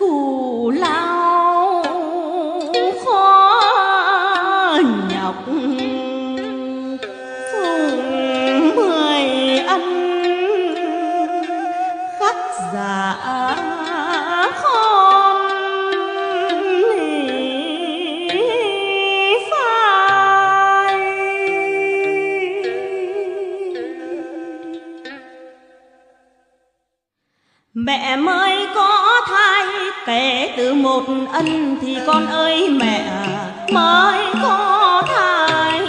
古拉。Mẹ mới có thai, kể từ một ân thì con ơi mẹ mới có thai.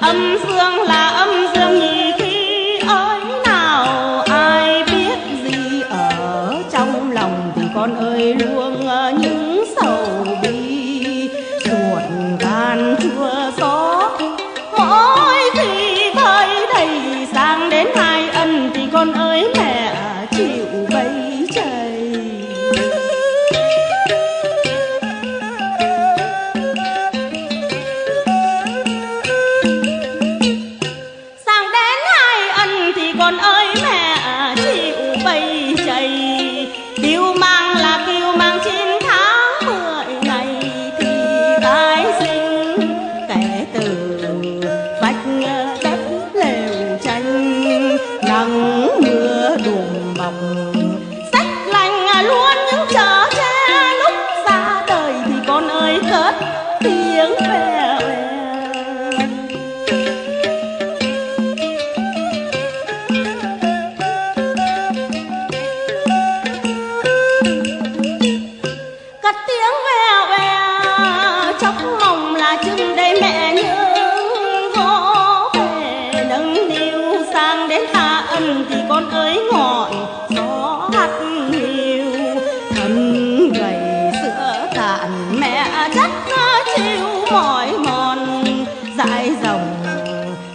Âm dương là âm dương nhì khi ơi nào ai biết gì ở trong lòng thì con ơi luôn ờ, những sầu bi. Ruột gan chưa xót mỗi khi vơi đầy sang đến hai ân thì con ơi mẹ chịu vậy đùm bọc sách lành luôn những chở che lúc ra đời thì con ơi cất tiếng về ve cất tiếng về về chốc mong là chừng đây mẹ nhớ gió về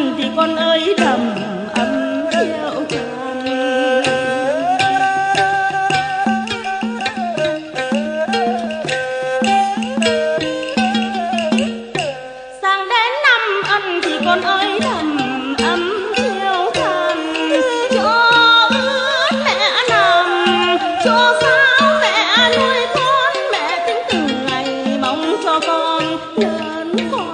năm thì con ơi đầm ấm theo tràn sang đến năm ân thì con ơi đầm ấm theo than cho ướt mẹ nằm cho sao mẹ nuôi con, mẹ tính từng ngày mong cho con lớn con.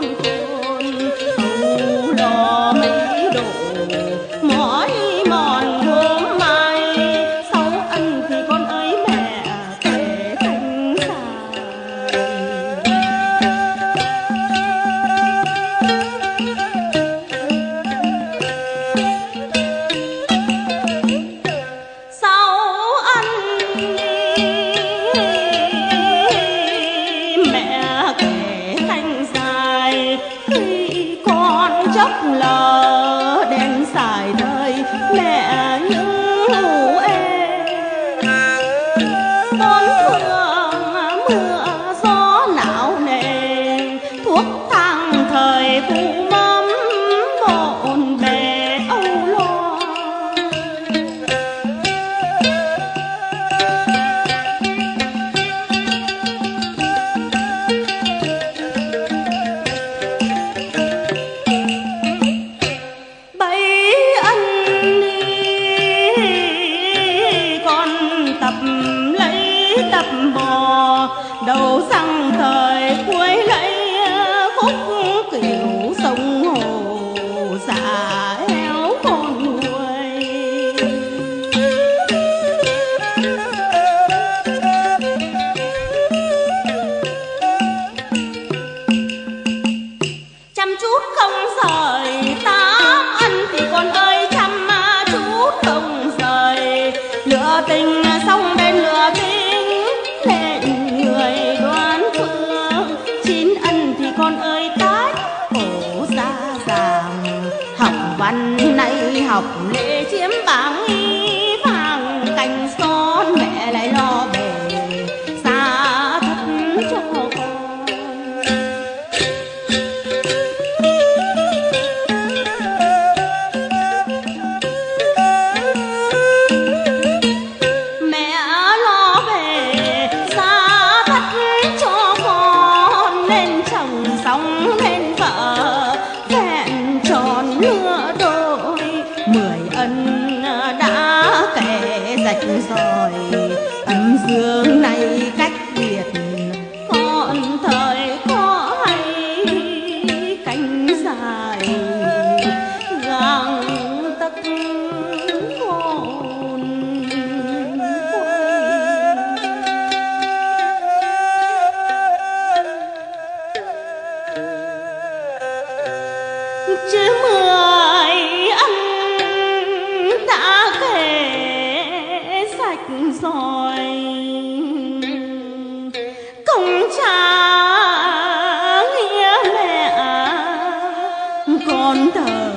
Con 楼上 đi học lễ chiếm bảng nghi vàng cành son mẹ lại lo về xa thất cho con. Mẹ lo về xa thất cho con nên chồng sống nên vợ vẹn tròn lứa rồi. Anh dương này cách biệt. Còn thời khó hay. Cánh dài. Gang tất hồn. Chứ mười anh đã kể rồi. Công cha nghĩa mẹ con thờ